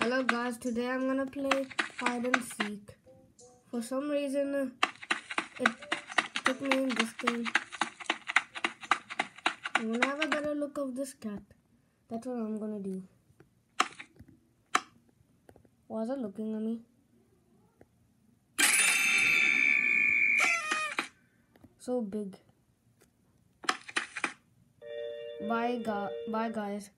Hello guys, today I'm gonna play hide and seek. For some reason, uh, it took me in this game. I'm gonna have a better look of this cat. That's what I'm gonna do. Was it looking at me? So big. Bye, gu bye guys.